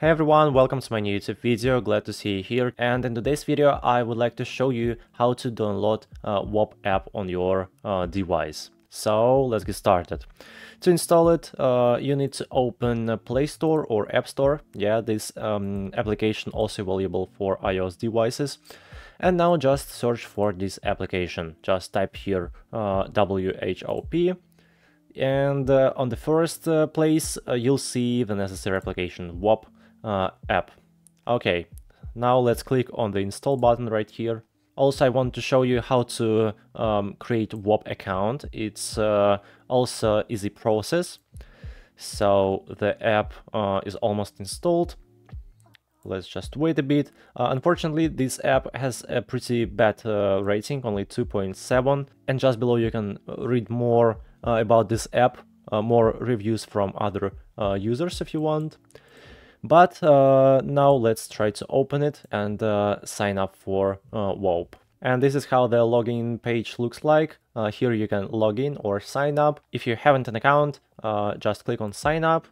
Hey everyone, welcome to my new YouTube video, glad to see you here and in today's video I would like to show you how to download Whop app on your uh, device. So let's get started. To install it, uh, you need to open Play Store or App Store. Yeah, this um, application also available for iOS devices. And now just search for this application. Just type here uh, WHOP and uh, on the first uh, place you'll see the necessary application Whop uh, app. Okay, now let's click on the install button right here. Also, I want to show you how to um, create Whop account. It's uh, also easy process. So the app uh, is almost installed. Let's just wait a bit. Uh, unfortunately, this app has a pretty bad uh, rating, only 2.7. And just below you can read more uh, about this app, uh, more reviews from other users if you want. But uh, now let's try to open it and uh, sign up for uh, Whop. And this is how the login page looks like. Uh, here you can log in or sign up. If you haven't an account, uh, just click on sign up.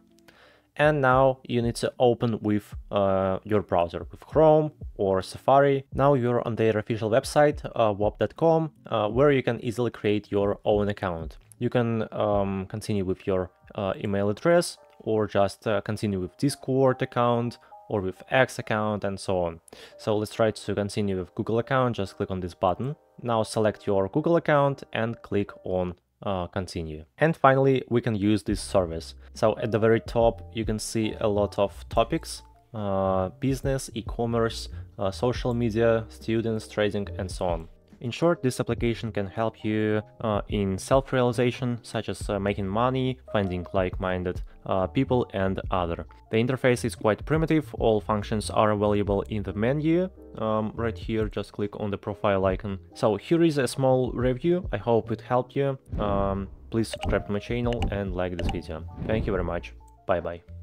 And now you need to open with uh, your browser, with Chrome or Safari. Now you're on their official website, whop.com, where you can easily create your own account. You can um, continue with your email address or just uh, continue with Discord account or with X account and so on. So let's try to continue with Google account, just click on this button. Now select your Google account and click on uh, continue. And finally, we can use this service. So at the very top, you can see a lot of topics, uh, business, e-commerce, uh, social media, students, trading, and so on. In short, this application can help you uh, in self-realization, such as uh, making money, finding like-minded uh, people and other. The interface is quite primitive, all functions are available in the menu. Um, right here, just click on the profile icon. So here is a small review, I hope it helped you. Um, please subscribe to my channel and like this video. Thank you very much, bye bye.